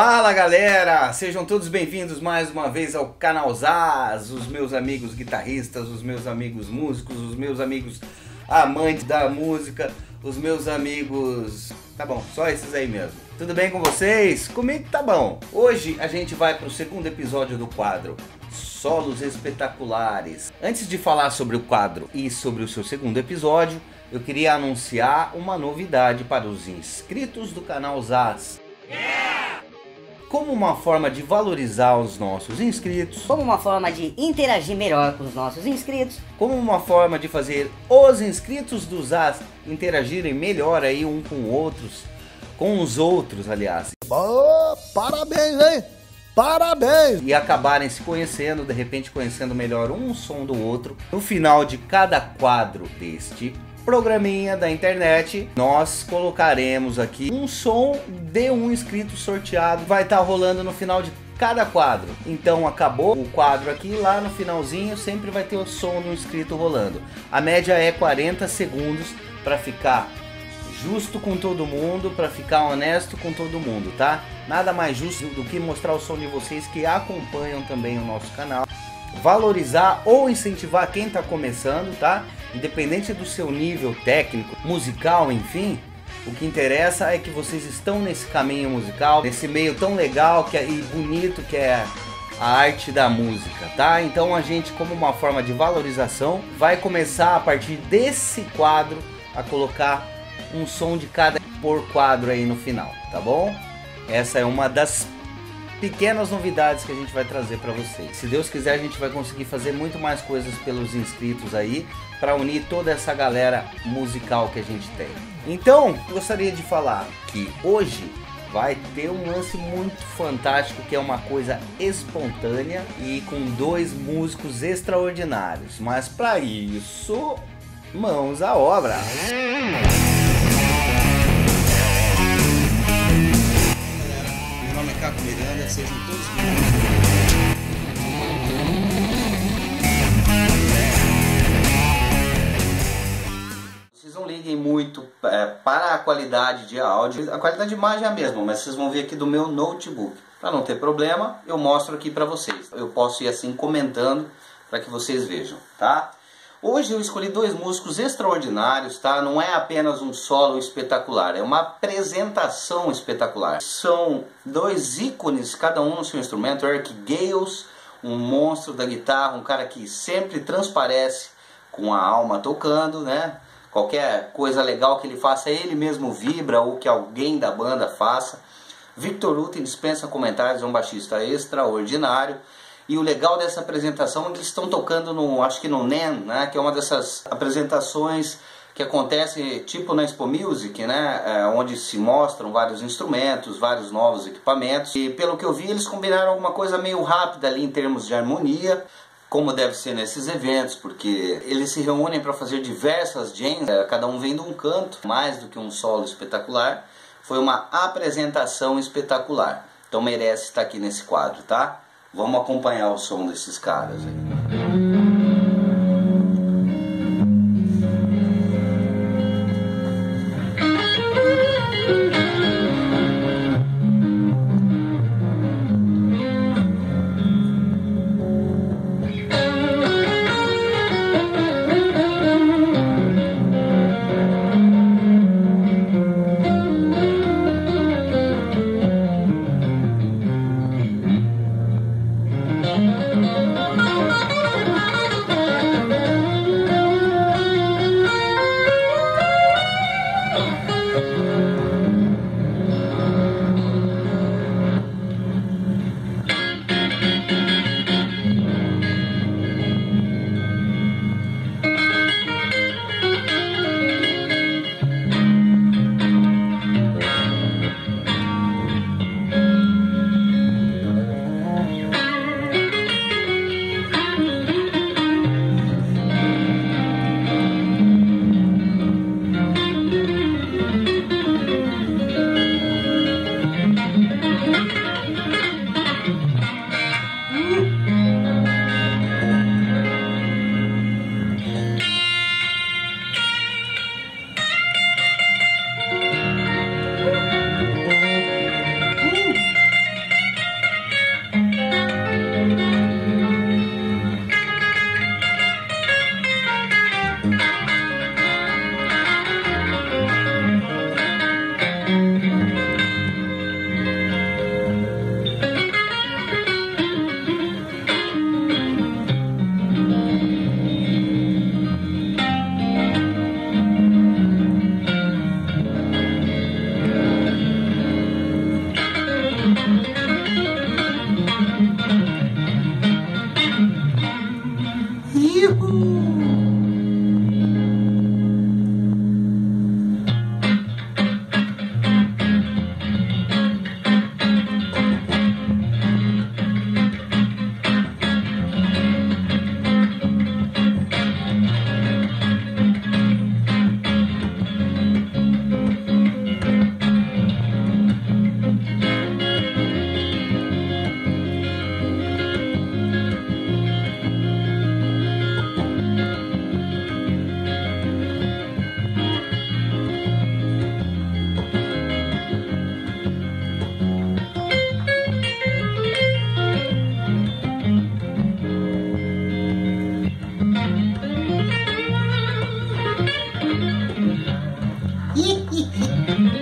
Fala galera, sejam todos bem-vindos mais uma vez ao canal Zaz, os meus amigos guitarristas, os meus amigos músicos, os meus amigos amantes da música, os meus amigos. Tá bom, só esses aí mesmo. Tudo bem com vocês? Comigo tá bom. Hoje a gente vai pro segundo episódio do quadro Solos Espetaculares. Antes de falar sobre o quadro e sobre o seu segundo episódio, eu queria anunciar uma novidade para os inscritos do canal Zaz. Como uma forma de valorizar os nossos inscritos, como uma forma de interagir melhor com os nossos inscritos, como uma forma de fazer os inscritos do Zaz interagirem melhor aí um com outros, com os outros, aliás. Oh, parabéns, hein? Parabéns! E acabarem se conhecendo, de repente conhecendo melhor um som do outro. No final de cada quadro deste programinha da internet, nós colocaremos aqui um som de um inscrito sorteado. Vai estar tá rolando no final de cada quadro. Então acabou o quadro aqui, lá no finalzinho sempre vai ter o som do inscrito rolando. A média é 40 segundos para ficar justo com todo mundo, para ficar honesto com todo mundo, tá? Nada mais justo do que mostrar o som de vocês que acompanham também o nosso canal. Valorizar ou incentivar quem está começando, tá? Independente do seu nível técnico, musical, enfim, o que interessa é que vocês estão nesse caminho musical, nesse meio tão legal que é, e bonito que é a arte da música, tá? Então a gente, como uma forma de valorização, vai começar a partir desse quadro a colocar um som de cada por quadro aí no final, tá bom? Essa é uma das pequenas novidades que a gente vai trazer para vocês. Se Deus quiser, a gente vai conseguir fazer muito mais coisas pelos inscritos aí para unir toda essa galera musical que a gente tem. Então, gostaria de falar que hoje vai ter um lance muito fantástico que é uma coisa espontânea e com dois músicos extraordinários. Mas para isso, mãos à obra. Meu nome é Caco Miranda, sejam todos bem-vindos. Qualidade de áudio. A qualidade de imagem é a mesma, mas vocês vão ver aqui do meu notebook. Para não ter problema, eu mostro aqui para vocês. Eu posso ir assim comentando para que vocês vejam, tá? Hoje eu escolhi dois músicos extraordinários, tá? Não é apenas um solo espetacular, é uma apresentação espetacular. São dois ícones, cada um no seu instrumento. Eric Gales, um monstro da guitarra, um cara que sempre transparece com a alma tocando, né? Qualquer coisa legal que ele faça, ele mesmo vibra ou que alguém da banda faça. Victor Uten dispensa comentários, é um baixista extraordinário. E o legal dessa apresentação é que eles estão tocando no, acho que no NEN, né, que é uma dessas apresentações que acontece tipo na Expo Music, né, é, onde se mostram vários instrumentos, vários novos equipamentos. E pelo que eu vi, eles combinaram alguma coisa meio rápida ali em termos de harmonia como deve ser nesses eventos, porque eles se reúnem para fazer diversas jams, é, cada um vendo um canto, mais do que um solo espetacular. Foi uma apresentação espetacular. Então merece estar aqui nesse quadro, tá? Vamos acompanhar o som desses caras aí.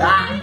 Ah!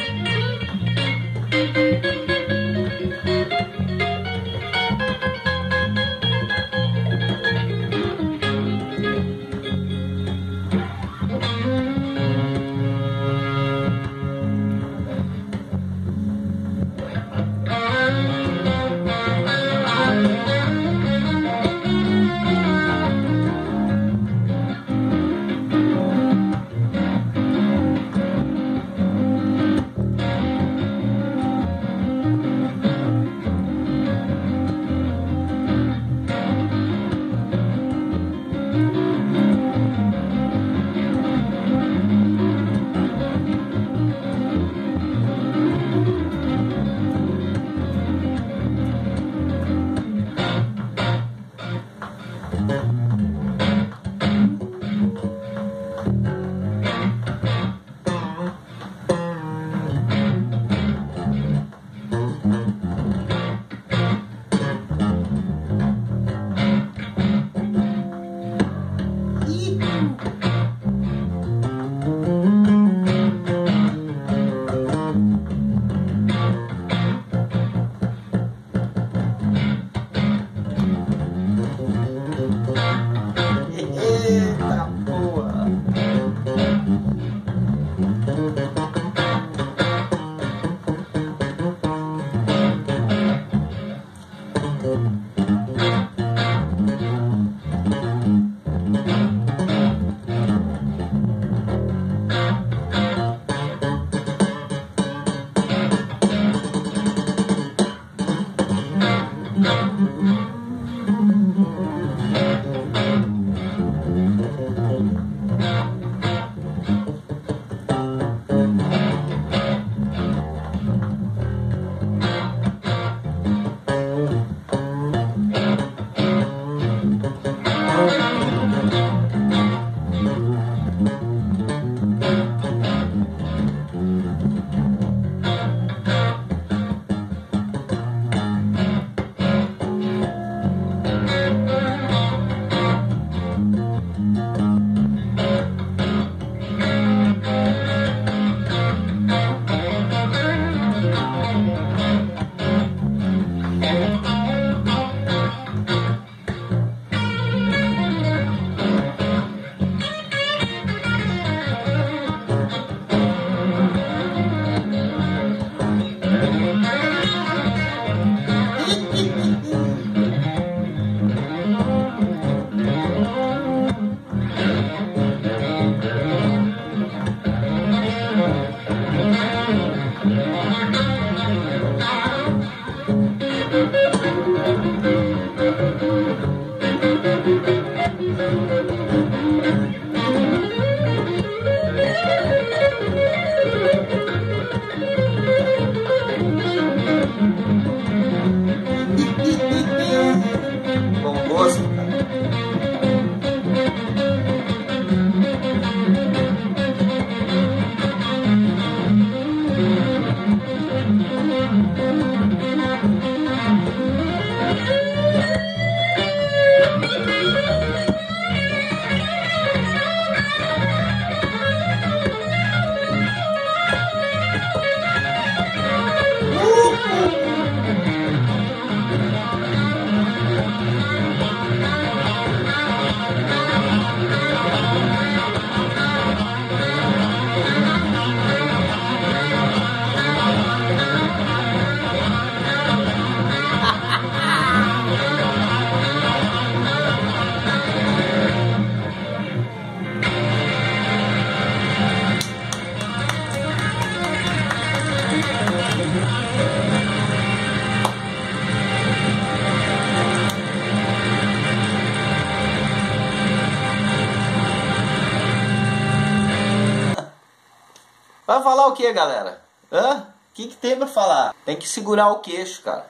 Falar o que, galera? Hã? O que, que tem pra falar? Tem que segurar o queixo, cara.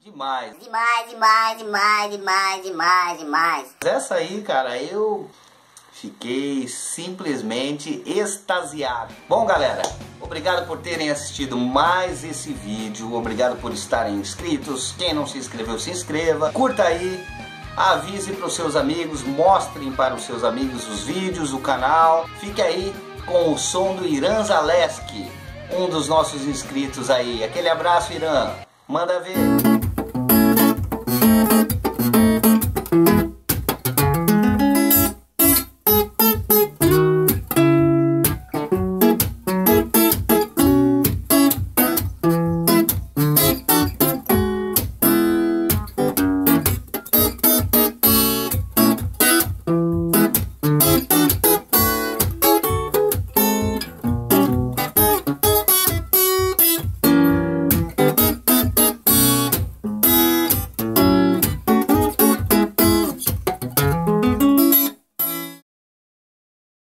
Demais. Demais, demais, demais, demais, demais, demais. Essa aí, cara, eu fiquei simplesmente extasiado. Bom, galera, obrigado por terem assistido mais esse vídeo. Obrigado por estarem inscritos. Quem não se inscreveu, se inscreva. Curta aí. Avise para os seus amigos, mostrem para os seus amigos os vídeos, o canal. Fique aí com o som do Irã Zaleski, um dos nossos inscritos aí. Aquele abraço, Irã. Manda ver.